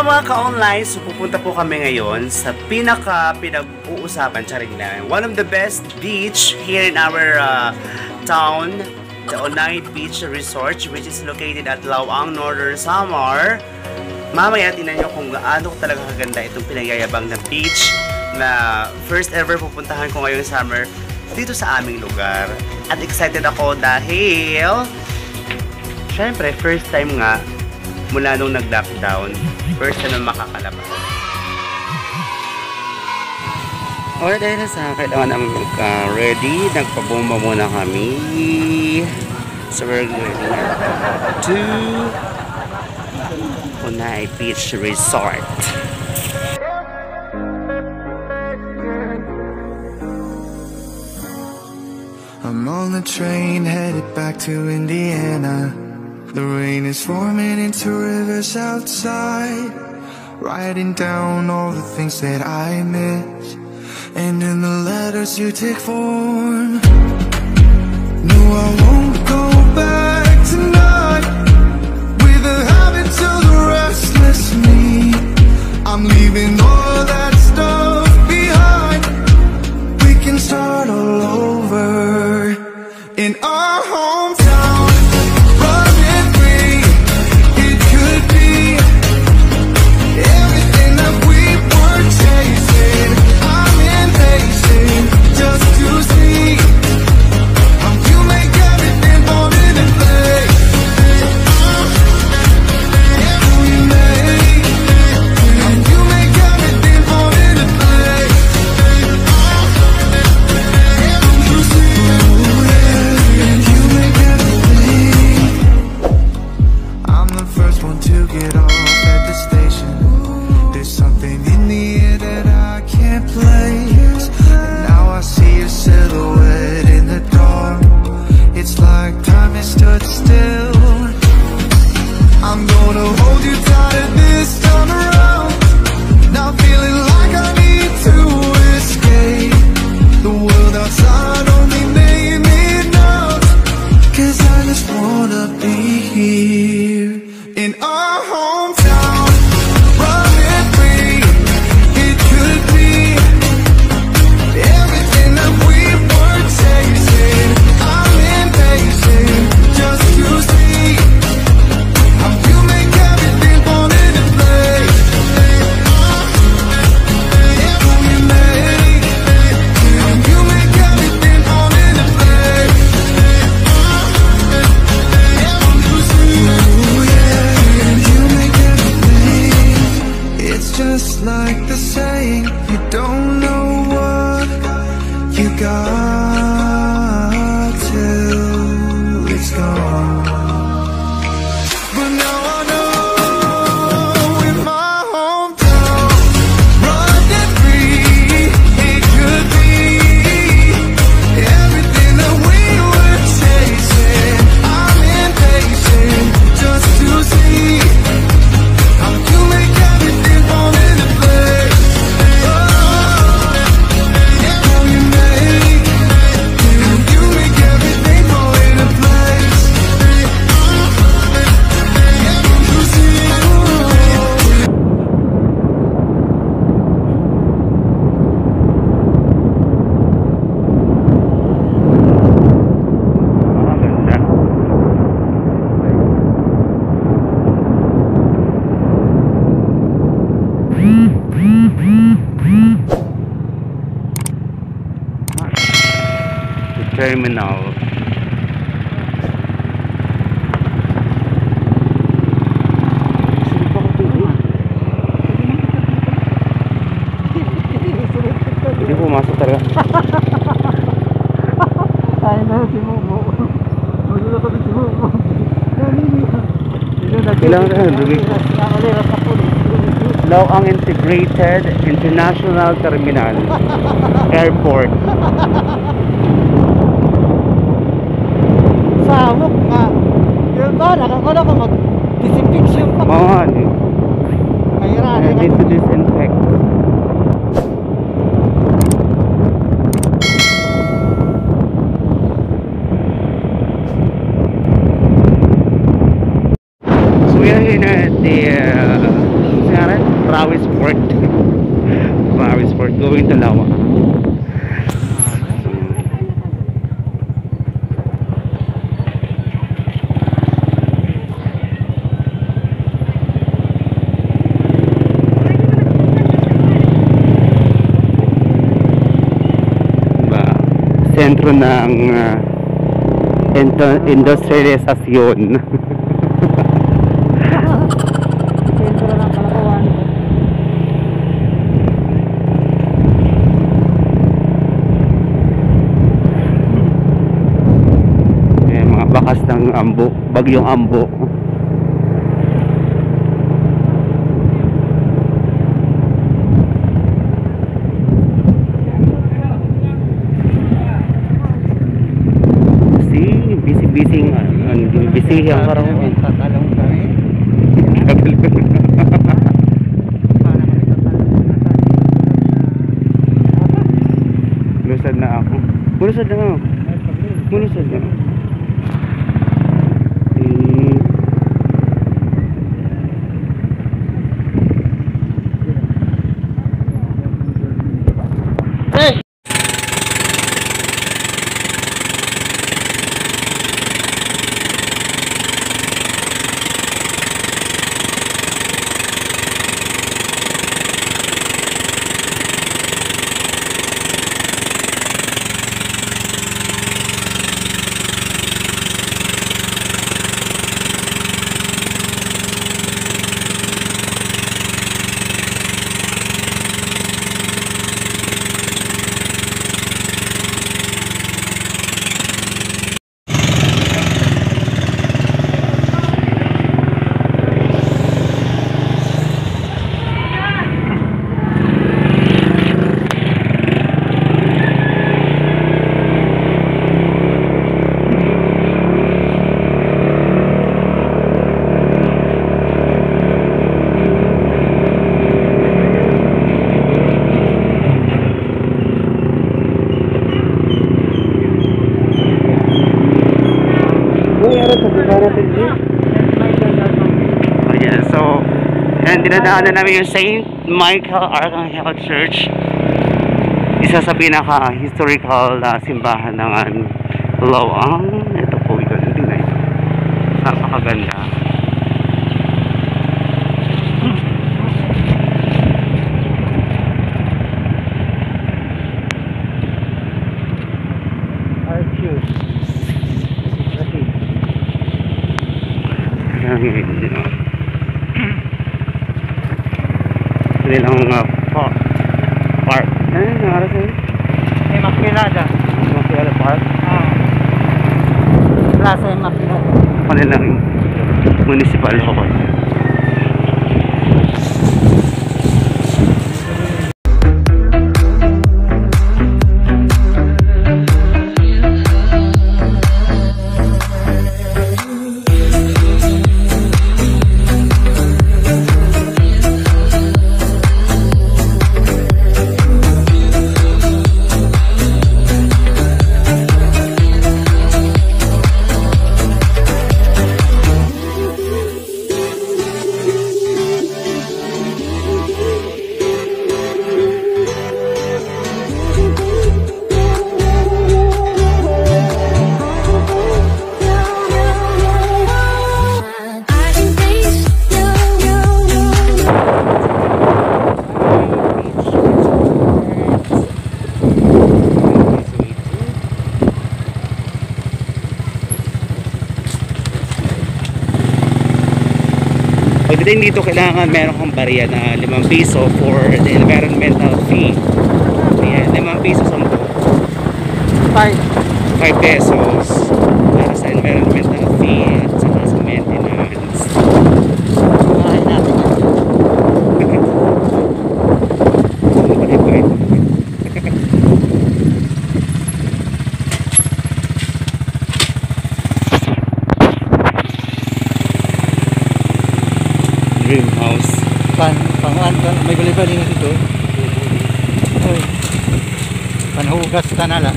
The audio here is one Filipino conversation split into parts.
po mga ka-online, so pupunta po kami ngayon sa pinaka pinag-uusapan, charing lang, one of the best beach here in our uh, town, the Onay Beach Resort, which is located at Lawang, Northern Samar. Mamaya tinan nyo kung gaano talaga kaganda itong pinagyayabang na beach na first ever pupuntahan ko ngayong summer dito sa aming lugar. At excited ako dahil syempre first time nga mula nung nag-lockdown, first time na makakalabas. Or dahil sa kailangan namin magka-ready, nagpabomba muna kami. So we're going to Unay Beach Resort. I'm on the train headed back to Indiana. The rain is forming into rivers outside. Writing down all the things that I miss. And in the letters you take form. No, I won't go back you don't know what you got si Momo. Gusto ko si Momo. Kailangan na po. Lawang Integrated International Terminal Airport. Samok nga. Yun ba? Nakakala ko mag-disinfection pa. Mga ano, Mahirap. I need to disinfect. na at the uh, Rawisport Rawisport going to Lawa diba? sentro ng uh, industrialisasyon ambo, bagyong ambo. Si, busy-busy. Ang busy ang karoon. Tatalong kami. Para kami tatalong. Lusad na ako. Mulusad na ako. Mulusad na ako. Eh, Hey! Ayan, so, yan, dinadaanan namin yung St. Michael Archangel Church. Isa sa pinaka-historical na simbahan ng Lawang. Ito po, ito, hindi na ito. Napakaganda. Kasi, Ayan, yun, yun, oh. Kanilang uh, park. Park. Ano yung nangyari sa'yo? Immaculada. Makilala park? Ah. Plaza Immaculada. Kanilang municipal Pagdating dito, kailangan meron kang barya na 5 piso for the environmental fee. Ayan, 5 piso 10. Five. 5 pesos Greenhouse. Pan, panguan ka. May balibal din dito. Uy. Panhugas ka na lang.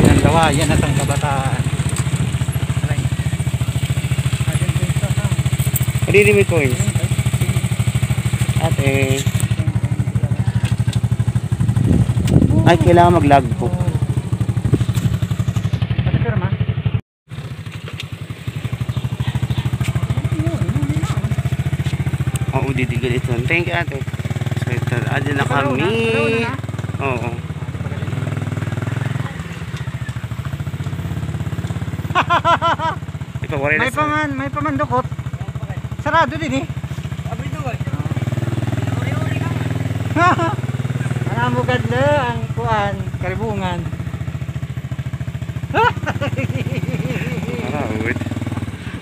Yan dawa. Yan at ang kabataan. Kadiri may coins. Ate. Ay, kailangan mag-log. Thank you, ate. So, ito, adyan na kami. Oo. Ito, wala na May sa... paman, may pamandukot. Sarado din eh. Ang bukad na ang kuan, karibungan.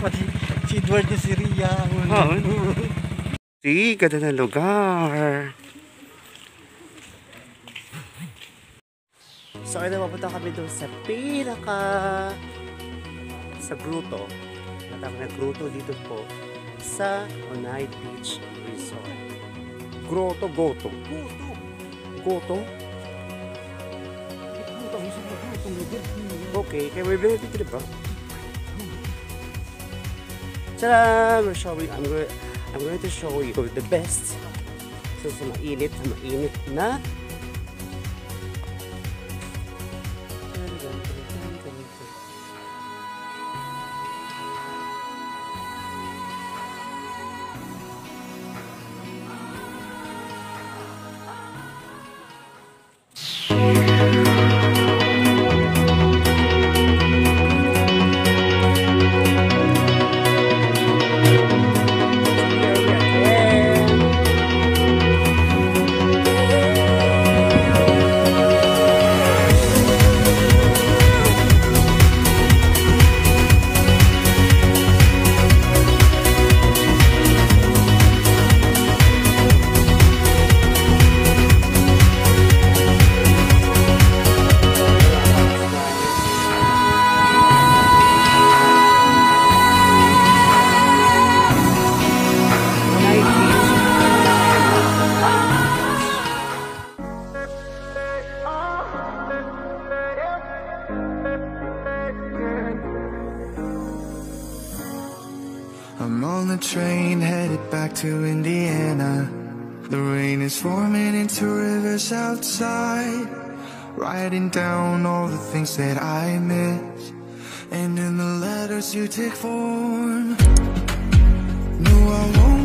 Pati si Edward niya si Ria. Oo. Si, ganda ng lugar. So, ito, papunta kami doon sa pinaka sa Gruto. Natawag na Gruto dito po sa Onay Beach Resort. Grotto, Goto. Goto? Okay, kaya may bilhin dito ba? Tara! We're showing, I'm going, I'm going to show you the best. So, sa mainit mainit na to Indiana. The rain is forming into rivers outside. Writing down all the things that I miss. And in the letters you take form. No, I won't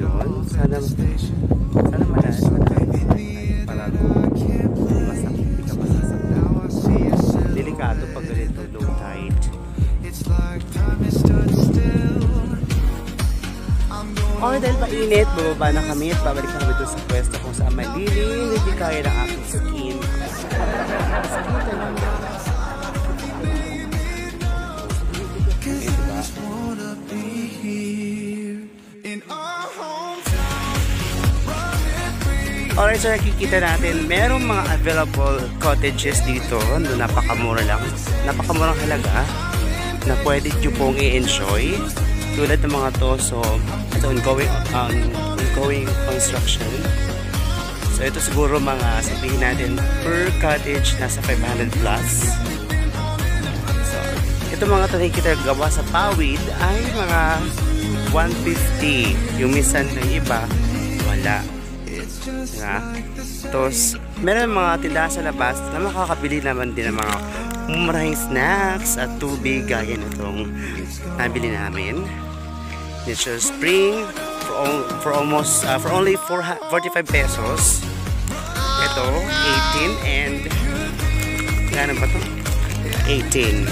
ngayon. Sana, sana malas, madalas tayo para masakit, hindi ka masasaktan. Delikado pag ganito, low tide. Okay, dahil mainit, bababa na kami at babalik na kami doon sa pwesto kung saan malilim, hindi kaya ng aking skin. Skin talaga. Eh, Alright, so nakikita natin, merong mga available cottages dito na napakamura lang. Napakamurang halaga na pwede nyo pong i-enjoy. Tulad ng mga to, so ito ongoing, um, ongoing construction. So ito siguro mga sabihin natin per cottage nasa 500 plus. So ito mga to nakikita gawa sa pawid ay mga 150. Yung minsan ng iba, wala. Nga. Tapos, meron mga tindahan sa labas na makakabili naman din ng mga mumurahing snacks at tubig gaya nitong nabili namin. Nature Spring for, for almost uh, for only 4, 45 pesos. Ito, 18 and gano'n ba to? 18.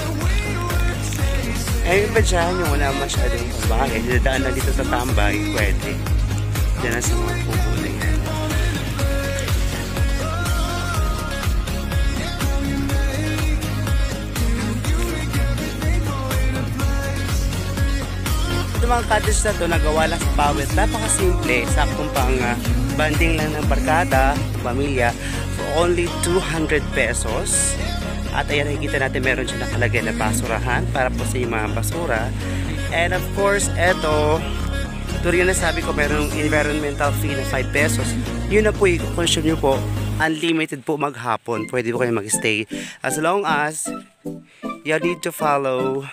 Eh, iba dyan yung wala masyadong bahay. Dadaan na dito sa tambay, pwede. Diyan na sa mga pupo mga cottage na to, nagawa lang sa pawit. Napakasimple, saktong pang ah, banding lang ng barkada, pamilya, for only 200 pesos. At ayan, nakikita natin meron siya nakalagay na basurahan para po sa mga basura. And of course, eto, ito rin na sabi ko, meron environmental fee na 5 pesos. Yun na po, i-consume nyo po. Unlimited po maghapon. Pwede po kayo mag-stay. As long as you need to follow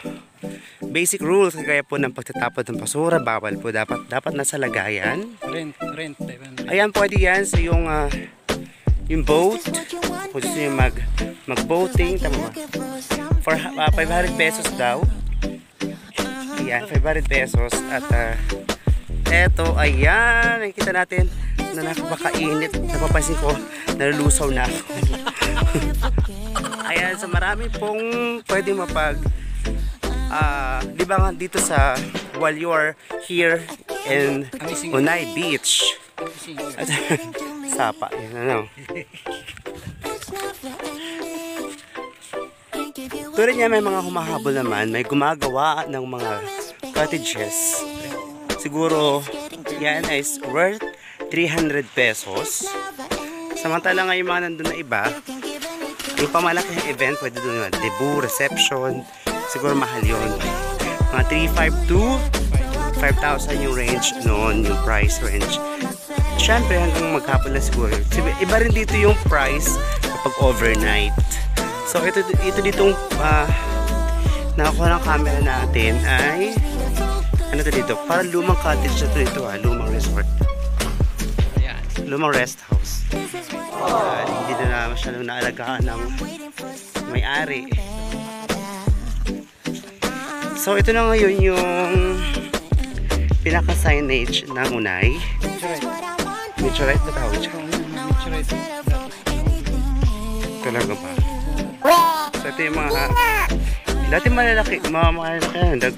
basic rules kagaya po ng pagtatapon ng basura, bawal po dapat dapat nasa lagayan. Rent, rent. rent. Ayan, pwede yan sa yung ah, yung boat. Kung gusto nyo mag, mag-boating, tama ba? For ah, 500 pesos daw. Ayan, 500 pesos. At ah, eto, ayan, nakikita natin na napakainit. Napapansin ko, nalulusaw na ako. ayan, so marami pong pwede mapag ah, di ba nga dito sa while you are here in. Unay Beach. At sapa yun ano. Tulad niya may mga humahabol naman. May gumagawa ng mga cottages. Siguro yan is worth 300 pesos. Samantala nga yung mga nandun na iba yung pamalaking event pwede doon naman debut, reception siguro mahal yun. Mga 3,500 to 5,000 yung range noon yung price range. Syempre hanggang maghapon na siguro. Iba rin dito yung price kapag overnight. So ito ito ditong uh, nakakuha ng camera natin ay ano to dito? Parang lumang cottage na to dito ah lumang resort. Ayan. lumang rest house. Ah, hindi na na masyadong naalagaan ng may-ari so ito na ngayon yung pinaka-signage ng Unay. Meteorite. Na tawag siya talaga ba? So ito yung mga dati malalaki mga malalaki dag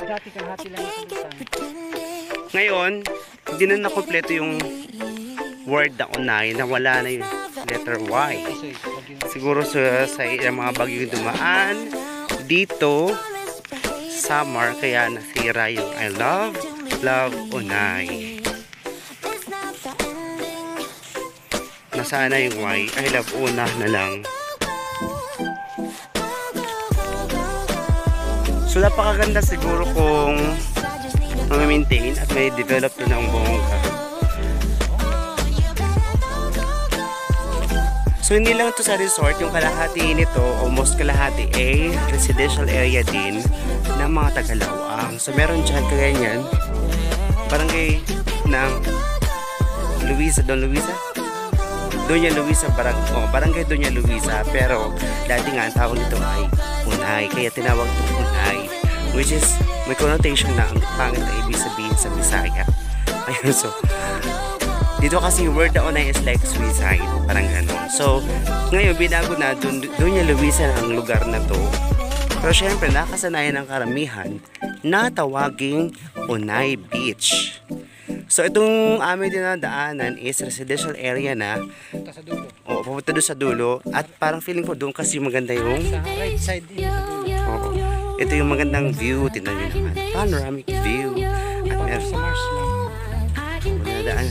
Dati kalahati lang ngayon hindi na nakompleto yung word na Unay na wala na yung letter Y. Siguro sa, sa mga bagyong dumaan dito summer kaya nasira yung I love love Unay. Nasaan na yung Y I love Una na lang. So napakaganda siguro kung ma-maintain at may develop na ng bongga So hindi lang to sa resort, yung kalahati nito, almost kalahati ay residential area din ng mga Tagalawang. So meron dyan kaganyan, barangay ng Luisa, Don Luisa? Doña Luisa, barang, oh, barangay Doña Luisa, pero dati nga ang tawag nito ay Unay, kaya tinawag ito Unay, which is may connotation na ang pangit na ibig sabihin sa Bisaya. Ayun, so, dito kasi word na unay is like suicide. Parang gano'n. So, ngayon, binago na dun, dun yung Luisa ang lugar na to. Pero syempre, nakasanayan ng karamihan na tawaging Unay Beach. So, itong aming dinadaanan is residential area na Punta sa dulo. o pupunta doon sa dulo at parang feeling ko doon kasi maganda yung Sa right side din sa dulo. oo, ito yung magandang view tingnan nyo naman panoramic view at meron Sa Mars. Nadaan.